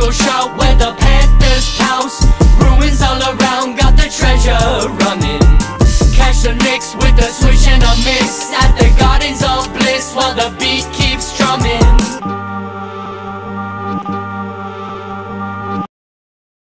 single shout where the Panthers pounce Ruins all around, got the treasure running. Catch the Knicks with a switch and a miss At the Gardens of Bliss while the beat